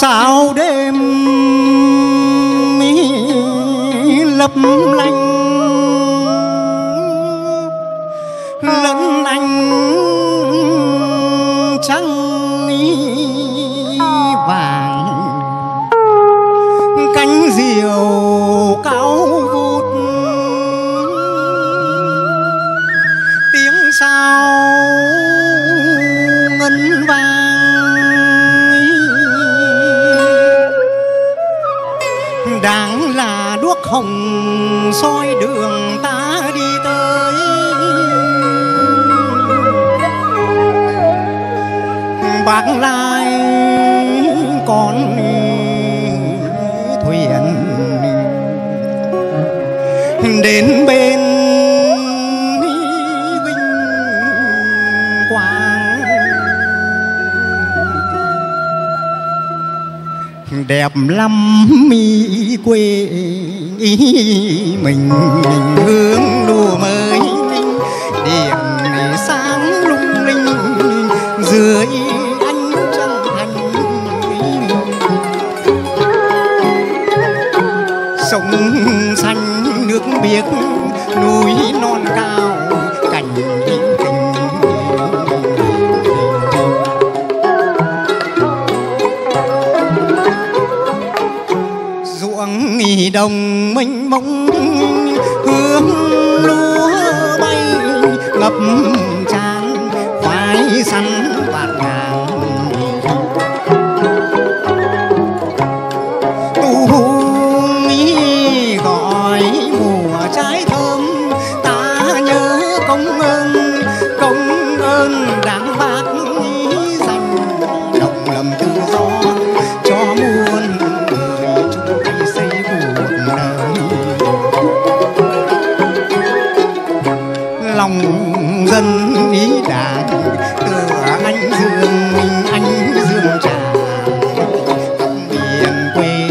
sao đêm lấp lánh? Lẫn anh trắng đuốc hồng soi đường ta đi tới. Bác lai con thuyền đến bên vinh quang. Đẹp lắm mi quê mình hương lùa mới, điểm sáng lung linh, dưới ánh trăng thành sông xanh nước biếc, núi non cao nghỉ đồng mênh mông hương lòng dân ý đảng tựa anh dương anh dương trà. Miền quê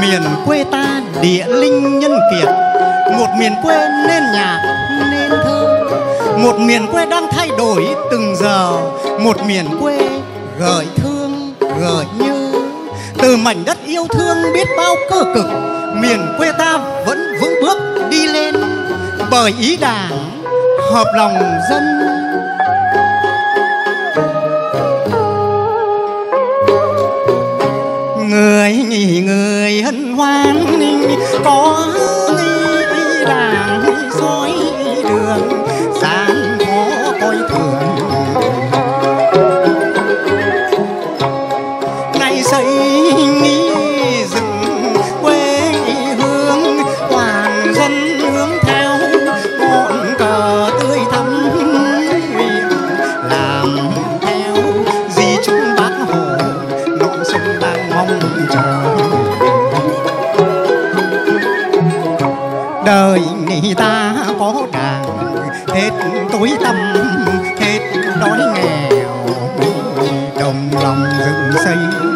miền quê ta địa linh nhân kiệt. Một miền quê nên nhạc, nên thơ. Một miền quê đang thay đổi từng giờ. Một miền quê gợi thương, gợi nhớ. Từ mảnh đất yêu thương biết bao cơ cực, miền quê ta vẫn vững bước đi lên. Bởi ý đảng, hợp lòng dân. Người nghỉ người hân hoan, có ý đảng. đời người ta có đàn hết tối tâm, hết đói nghèo, đồng lòng dựng xây.